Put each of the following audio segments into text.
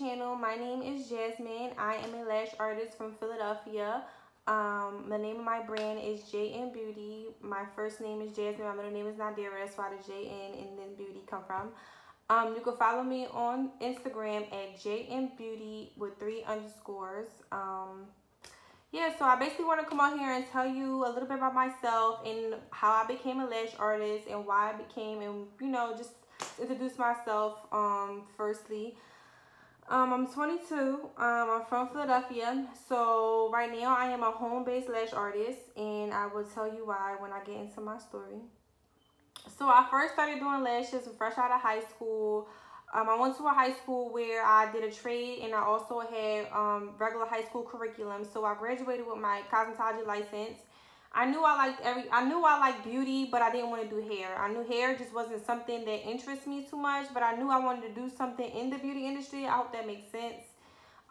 channel. My name is Jazmin. I am a lash artist from Philadelphia. Um, the name of my brand is JN Beauty. My first name is Jazmin. My middle name is Nadira. That's why the JN and then Beauty come from. Um, you can follow me on Instagram at JN Beauty with three underscores. Um, yeah, so I basically want to come on here and tell you a little bit about myself and how I became a lash artist and why I became and, you know, just introduce myself um, firstly. Um, I'm 22. Um, I'm from Philadelphia. So right now I am a home-based lash artist and I will tell you why when I get into my story. So I first started doing lashes fresh out of high school. Um, I went to a high school where I did a trade and I also had um, regular high school curriculum. So I graduated with my cosmetology license. I knew I liked every I knew I liked beauty, but I didn't want to do hair. I knew hair just wasn't something that interests me too much, but I knew I wanted to do something in the beauty industry. I hope that makes sense.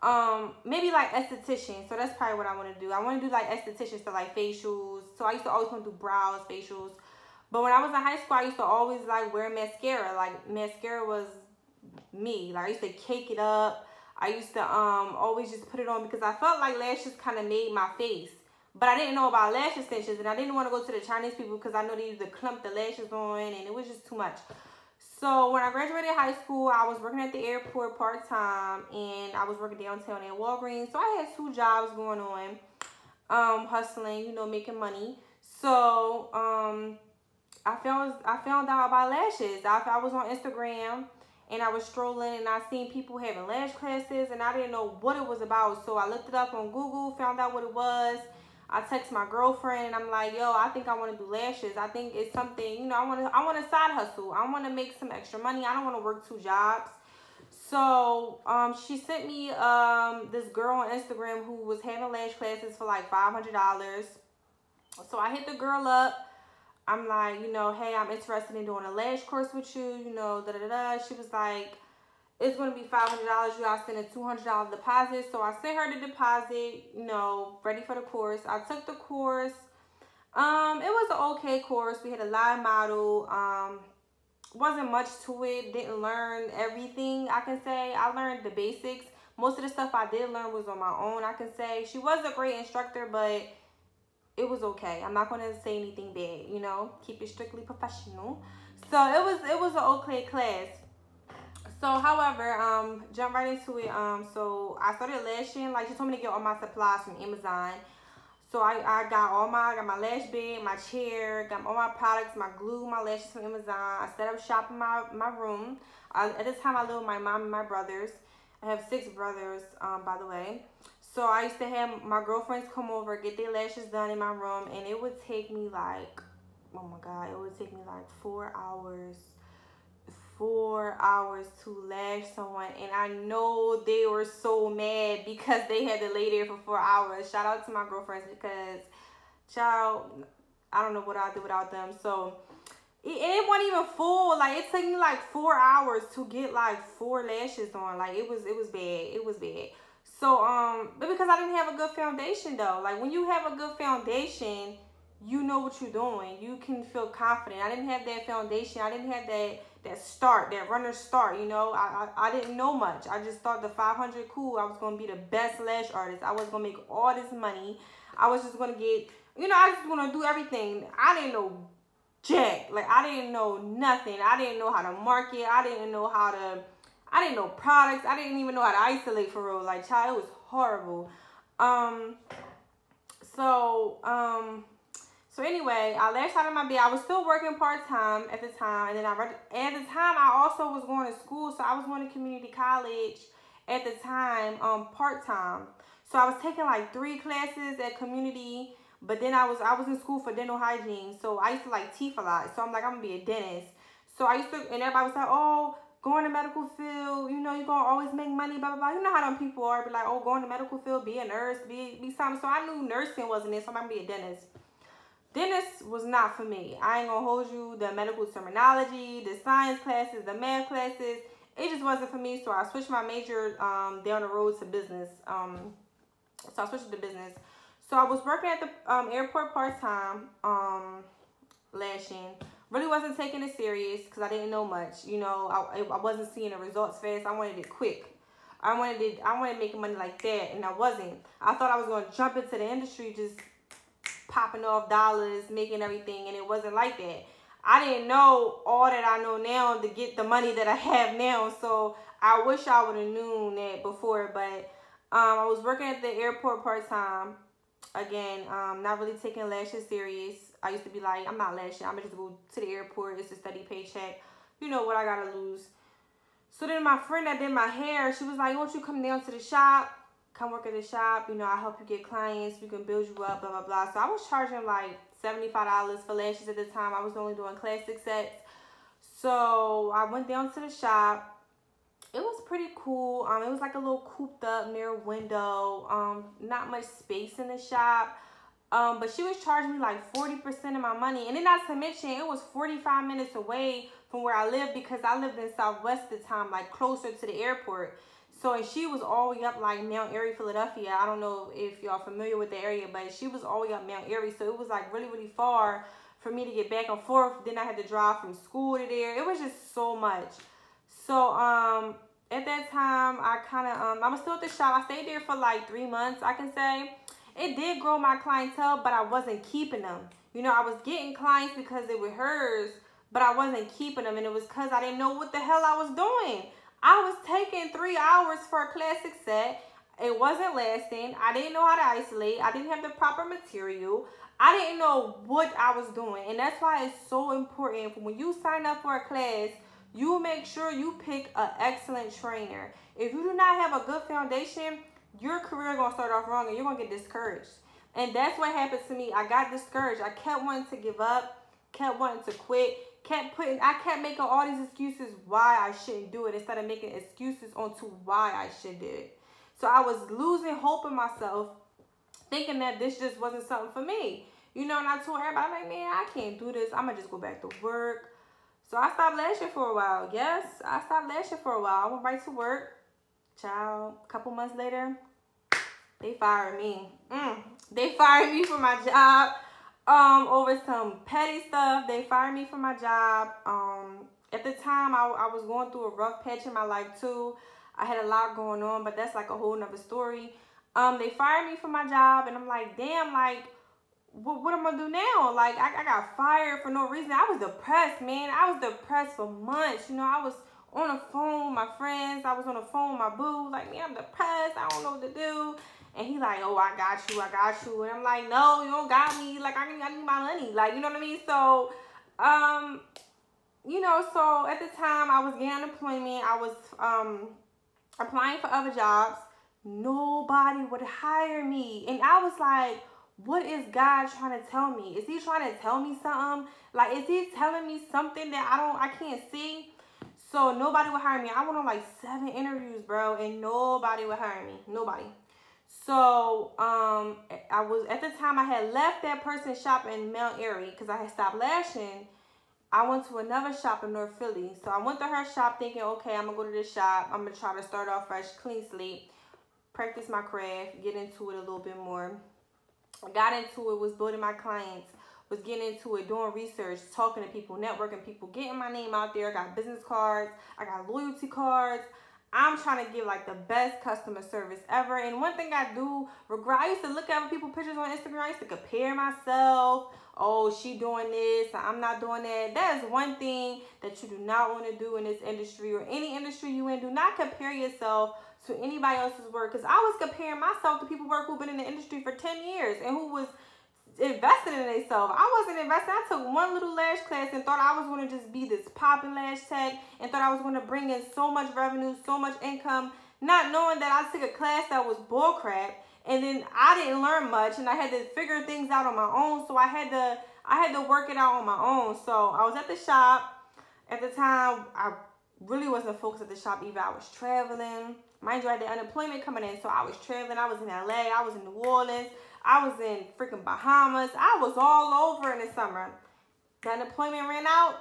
Um, maybe like esthetician. So that's probably what I want to do. I want to do like estheticians, so like facials. So I used to always want to do brows, facials. But when I was in high school, I used to always like wear mascara. Like mascara was me. Like I used to cake it up. I used to um always just put it on because I felt like lashes kind of made my face. But I didn't know about lash extensions and I didn't want to go to the Chinese people because I know they used to clump the lashes on and it was just too much. So when I graduated high school, I was working at the airport part-time and I was working downtown at Walgreens. So I had two jobs going on, um, hustling, you know, making money. So um, I found I found out about lashes. I, I was on Instagram and I was strolling and I seen people having lash classes and I didn't know what it was about. So I looked it up on Google, found out what it was I text my girlfriend and I'm like, yo, I think I want to do lashes. I think it's something, you know, I want to, I want to side hustle. I want to make some extra money. I don't want to work two jobs. So, um, she sent me, um, this girl on Instagram who was having lash classes for like $500. So I hit the girl up. I'm like, you know, hey, I'm interested in doing a lash course with you, you know, da da da. She was like, it's going to be $500. You to send a $200 deposit. So I sent her the deposit, you know, ready for the course. I took the course. Um, it was an okay course. We had a live model. Um, wasn't much to it. Didn't learn everything, I can say. I learned the basics. Most of the stuff I did learn was on my own, I can say. She was a great instructor, but it was okay. I'm not going to say anything bad, you know. Keep it strictly professional. So it was it was an okay class. So, however, um, jump right into it. Um, so I started lashing. Like she told me to get all my supplies from Amazon. So I, I got all my, I got my lash bed, my chair, got all my products, my glue, my lashes from Amazon. I set up shop in my, my room. I, at this time, I live with my mom and my brothers. I have six brothers, um, by the way. So I used to have my girlfriends come over, get their lashes done in my room, and it would take me like, oh my God, it would take me like four hours four hours to lash someone and I know they were so mad because they had to lay there for four hours. Shout out to my girlfriends because child, I don't know what I'd do without them. So it, it wasn't even full. Like it took me like four hours to get like four lashes on. Like it was it was bad. It was bad. So um but because I didn't have a good foundation though. Like when you have a good foundation, you know what you're doing. You can feel confident. I didn't have that foundation. I didn't have that that start, that runner start, you know. I, I, I didn't know much. I just thought the 500 cool, I was going to be the best lash artist. I was going to make all this money. I was just going to get, you know, I just going to do everything. I didn't know jack. Like, I didn't know nothing. I didn't know how to market. I didn't know how to, I didn't know products. I didn't even know how to isolate for real. Like, child, it was horrible. Um, so, um, so anyway, I lashed out of my bed. I was still working part-time at the time. And then I read, at the time, I also was going to school. So I was going to community college at the time um, part-time. So I was taking like three classes at community. But then I was I was in school for dental hygiene. So I used to like teeth a lot. So I'm like, I'm going to be a dentist. So I used to, and everybody was like, oh, go in the medical field, you know, you're gonna always make money, blah, blah, blah. You know how them people are, be like, oh, go in the medical field, be a nurse, be, be something. So I knew nursing wasn't it, so I'm gonna be a dentist. Dentist was not for me. I ain't gonna hold you. The medical terminology, the science classes, the math classes, it just wasn't for me. So I switched my major um, down the road to business. Um, so I switched to business. So I was working at the um, airport part-time, um, lashing. Really wasn't taking it serious because I didn't know much. You know, I, I wasn't seeing the results fast. I wanted it quick. I wanted it, I wanted to make money like that, and I wasn't. I thought I was going to jump into the industry, just popping off dollars, making everything, and it wasn't like that. I didn't know all that I know now to get the money that I have now. So I wish I would have known that before. But um, I was working at the airport part time. Again, um, not really taking lashes serious. I used to be like, I'm not lashing. I'm just go to the airport. It's a steady paycheck. You know what I gotta lose. So then my friend that did my hair, she was like, won't you come down to the shop? Come work at the shop. You know, I help you get clients. We can build you up, blah, blah, blah. So I was charging like $75 for lashes at the time. I was only doing classic sets. So I went down to the shop. It was pretty cool. Um, it was like a little cooped up mirror window. Um, not much space in the shop. Um, but she was charging me like 40% of my money. And then not to mention, it was 45 minutes away from where I lived because I lived in Southwest at the time, like closer to the airport. So, and she was all the way up like Mount Airy, Philadelphia. I don't know if y'all familiar with the area, but she was all the way up Mount Airy. So it was like really, really far for me to get back and forth. Then I had to drive from school to there. It was just so much. So, um, at that time, I kind of, um, I was still at the shop. I stayed there for like three months, I can say. It did grow my clientele, but I wasn't keeping them. You know, I was getting clients because they were hers, but I wasn't keeping them. And it was because I didn't know what the hell I was doing. I was taking three hours for a classic set. It wasn't lasting. I didn't know how to isolate. I didn't have the proper material. I didn't know what I was doing. And that's why it's so important when you sign up for a class, you make sure you pick an excellent trainer. If you do not have a good foundation, your career is going to start off wrong and you're going to get discouraged. And that's what happened to me. I got discouraged. I kept wanting to give up, kept wanting to quit kept putting, I kept making all these excuses why I shouldn't do it instead of making excuses onto why I should do it. So I was losing hope in myself, thinking that this just wasn't something for me. You know, and I told everybody, I'm like, man, I can't do this. I'm going to just go back to work. So I stopped lashing for a while. Yes, I stopped lashing for a while. I went right to work. Child, a couple months later, they fired me. Mm. They fired me for my job um, over some petty stuff. They fired me from my job. Um, at the time, I, I was going through a rough patch in my life too. I had a lot going on, but that's like a whole nother story. Um, they fired me from my job, and I'm like, damn, like, what, what am I gonna do now? Like, I, I got fired for no reason. I was depressed, man. I was depressed for months. You know, I was on the phone with my friends. I was on the phone with my boo. Like, man, I'm depressed. I don't know what to do. And he like, oh, I got you, I got you. And I'm like, no, you don't got me. Like, I need, I need my money. Like, you know what I mean? So, um, you know, so at the time I was getting unemployment. I was um applying for other jobs. Nobody would hire me. And I was like, what is God trying to tell me? Is he trying to tell me something? Like, is he telling me something that I don't, I can't see? So nobody would hire me. I went on like seven interviews, bro, and nobody would hire me. Nobody. So um, I was at the time I had left that person's shop in Mount Airy because I had stopped lashing. I went to another shop in North Philly. So I went to her shop thinking, okay, I'm gonna go to this shop. I'm gonna try to start off fresh, clean slate, practice my craft, get into it a little bit more. I got into it, was building my clients, was getting into it, doing research, talking to people, networking people, getting my name out there. I got business cards, I got loyalty cards. I'm trying to give like the best customer service ever. And one thing I do regret, I used to look at people pictures on Instagram. I used to compare myself. Oh, she doing this. I'm not doing that. That is one thing that you do not want to do in this industry or any industry you in. Do not compare yourself to anybody else's work. Because I was comparing myself to people work who've been in the industry for 10 years and who was investing in themselves. I wasn't investing. I took one little lash class and thought I was going to just be this popping lash tech and thought I was going to bring in so much revenue, so much income, not knowing that I took a class that was bullcrap and then I didn't learn much and I had to figure things out on my own. So I had to I had to work it out on my own. So I was at the shop. At the time, I really wasn't focused at the shop either. I was traveling. Mind you, I had the unemployment coming in. So I was traveling. I was in LA. I was in New Orleans. I was in freaking Bahamas. I was all over in the summer. The unemployment ran out.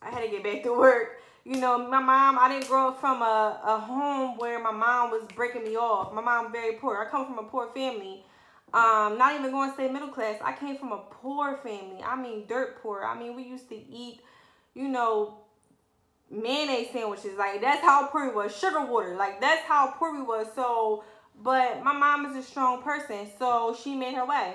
I had to get back to work. You know, my mom, I didn't grow up from a, a home where my mom was breaking me off. My mom very poor. I come from a poor family. Um, not even going to say middle class. I came from a poor family. I mean, dirt poor. I mean, we used to eat, you know, mayonnaise sandwiches. Like that's how poor we was. Sugar water. Like that's how poor we was. So, but my mom is a strong person, so she made her way.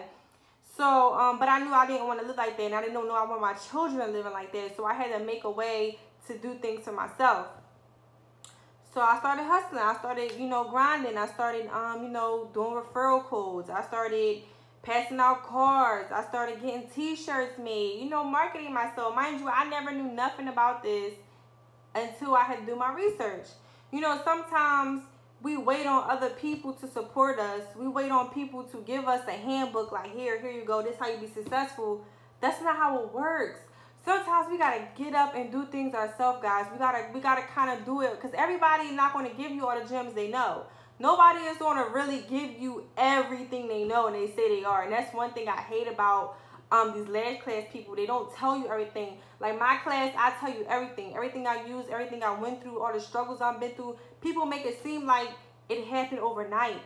So, um, but I knew I didn't want to live like that, and I didn't know I want my children living like that. So I had to make a way to do things for myself. So I started hustling. I started, you know, grinding. I started, um, you know, doing referral codes. I started passing out cards. I started getting t-shirts made, you know, marketing myself. Mind you, I never knew nothing about this until I had to do my research. You know, sometimes we wait on other people to support us. We wait on people to give us a handbook like, here, here you go. This how you be successful. That's not how it works sometimes we gotta get up and do things ourselves, guys. We gotta we gotta kind of do it because everybody's not gonna give you all the gems they know. Nobody is gonna really give you everything they know and they say they are. And that's one thing I hate about um these lash class people. They don't tell you everything. Like my class, I tell you everything. Everything I use, everything I went through, all the struggles I've been through. People make it seem like it happened overnight.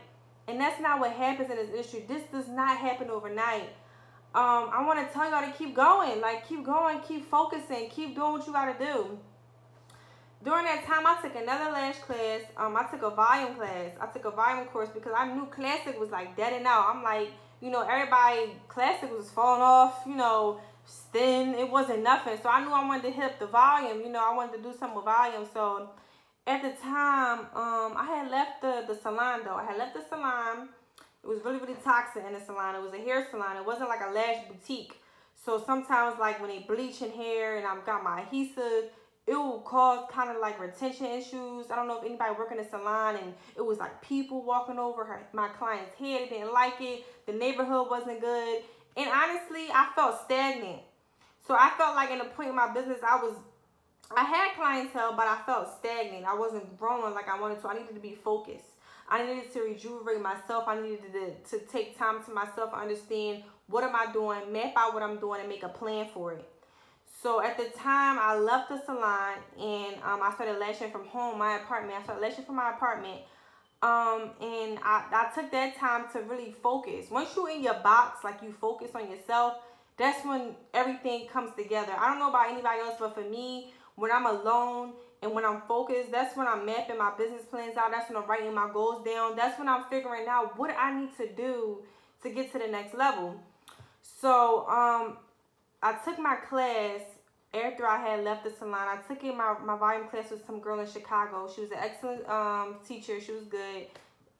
And that's not what happens in this industry. This does not happen overnight um, I want to tell y'all to keep going. Like, keep going, keep focusing, keep doing what you got to do. During that time, I took another lash class. Um, I took a volume class. I took a volume course because I knew classic was like dead and out. I'm like, you know, everybody, classic was falling off, you know, thin. It wasn't nothing. So I knew I wanted to hit the volume. You know, I wanted to do something with volume. So at the time, um, I had left the, the salon though. I had left the salon it was really, really toxic in the salon. It was a hair salon. It wasn't like a lash boutique. So sometimes like when they bleaching hair and I've got my adhesive, it will cause kind of like retention issues. I don't know if anybody working in the salon and it was like people walking over her my client's head. They didn't like it. The neighborhood wasn't good. And honestly, I felt stagnant. So I felt like in a point in my business, I was, I had clientele, but I felt stagnant. I wasn't growing like I wanted to. I needed to be focused. I needed to rejuvenate myself. I needed to, to take time to myself, understand what am I doing, map out what I'm doing, and make a plan for it. So at the time, I left the salon and um, I started lashing from home, my apartment. I started lashing from my apartment. Um, and I, I took that time to really focus. Once you're in your box, like you focus on yourself, that's when everything comes together. I don't know about anybody else, but for me, when I'm alone and when I'm focused, that's when I'm mapping my business plans out. That's when I'm writing my goals down. That's when I'm figuring out what I need to do to get to the next level. So um, I took my class after I had left the salon. I took in my, my volume class with some girl in Chicago. She was an excellent um, teacher. She was good.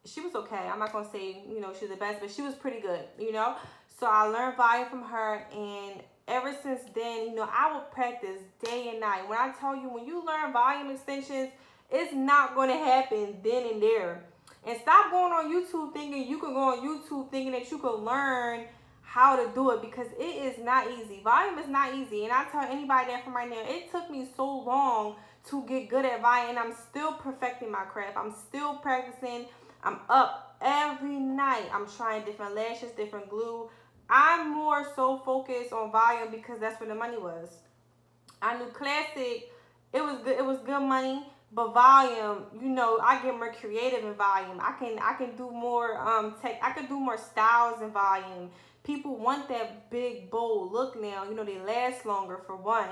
She was okay. I'm not going to say, you know, she was the best, but she was pretty good, you know. So I learned volume from her and ever since then, you know, I will practice day and night. When I tell you, when you learn volume extensions, it's not going to happen then and there. And stop going on YouTube thinking you can go on YouTube thinking that you can learn how to do it because it is not easy. Volume is not easy. And I tell anybody that from right now, it took me so long to get good at volume and I'm still perfecting my craft. I'm still practicing. I'm up every night. I'm trying different lashes, different glue, I'm more so focused on volume because that's where the money was. I knew classic, it was good, it was good money, but volume, you know, I get more creative in volume. I can I can do more um tech I can do more styles in volume. People want that big bold look now. You know, they last longer for one.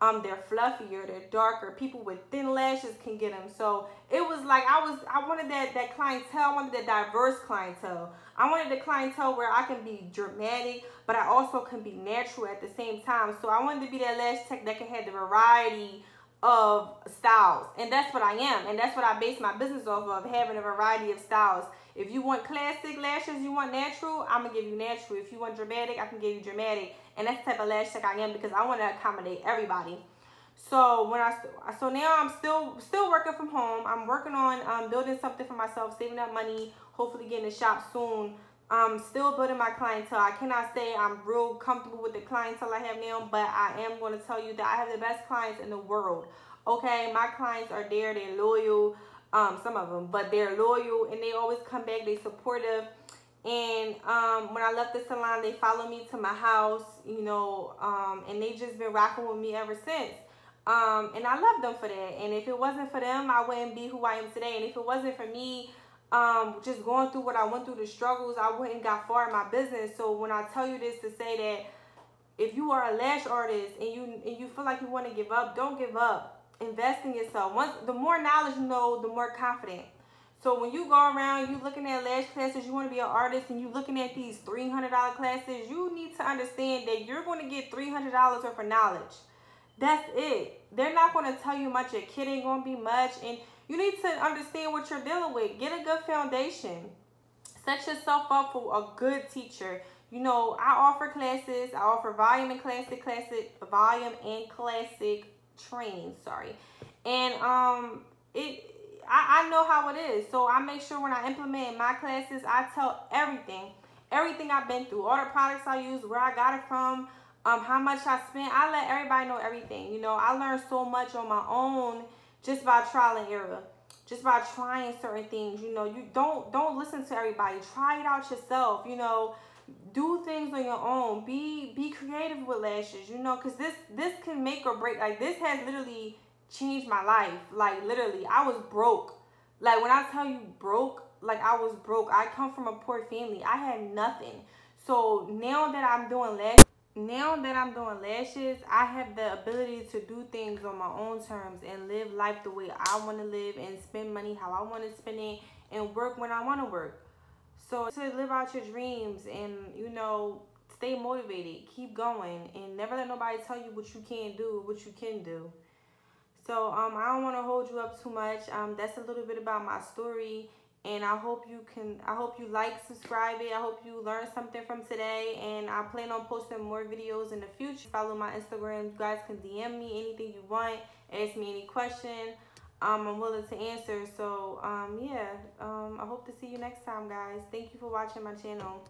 Um they're fluffier they're darker. People with thin lashes can get them so it was like i was i wanted that that clientele. I wanted that diverse clientele. I wanted the clientele where i can be dramatic but i also can be natural at the same time. So i wanted to be that lash tech that can have the variety of styles. And that's what i am. And that's what i base my business off of having a variety of styles if you want classic lashes you want natural i'm gonna give you natural if you want dramatic i can give you dramatic and that's the type of lash tech I am because I want to accommodate everybody. So when I so now I'm still still working from home. I'm working on um, building something for myself, saving up money, hopefully getting a shop soon. I'm still building my clientele. I cannot say I'm real comfortable with the clientele I have now, but I am going to tell you that I have the best clients in the world. Okay, my clients are there, they're loyal, um, some of them, but they're loyal and they always come back, they supportive and um, when I left the salon, they followed me to my house, you know, um, and they just been rocking with me ever since. Um, and I love them for that. And if it wasn't for them, I wouldn't be who I am today. And if it wasn't for me, um, just going through what I went through, the struggles, I wouldn't got far in my business. So when I tell you this to say that if you are a lash artist and you and you feel like you want to give up, don't give up. Invest in yourself. Once the more knowledge you know, the more confident. So when you go around, you looking at lash classes, you want to be an artist, and you looking at these three hundred dollar classes, you need to understand that you're going to get three hundred dollars worth of knowledge. That's it. They're not going to tell you much. Your kid ain't going to be much, and you need to understand what you're dealing with. Get a good foundation. Set yourself up for a good teacher. You know, I offer classes. I offer volume and classic, classic, volume and classic training. Sorry, and um, it. I, I know how it is, so I make sure when I implement my classes, I tell everything, everything I've been through, all the products I use, where I got it from, um, how much I spent. I let everybody know everything. You know, I learned so much on my own just by trial and error just by trying certain things you know you don't don't listen to everybody try it out yourself you know do things on your own. Be be creative with lashes you know because this this can make or break like this has literally changed my life like literally. I was broke. Like when i tell you broke like i was broke. I come from a poor family. I had nothing. So now that i'm doing lashes now that I'm doing lashes, I have the ability to do things on my own terms and live life the way I want to live and spend money how I want to spend it and work when I want to work. So to live out your dreams and, you know, stay motivated, keep going, and never let nobody tell you what you can't do, what you can do. So um, I don't want to hold you up too much. Um, that's a little bit about my story and I hope you can I hope you like subscribe it. I hope you learned something from today and I plan on posting more videos in the future. Follow my Instagram. You guys can DM me anything you want. Ask me any question um, I'm willing to answer. So um, yeah um, I hope to see you next time guys. Thank you for watching my channel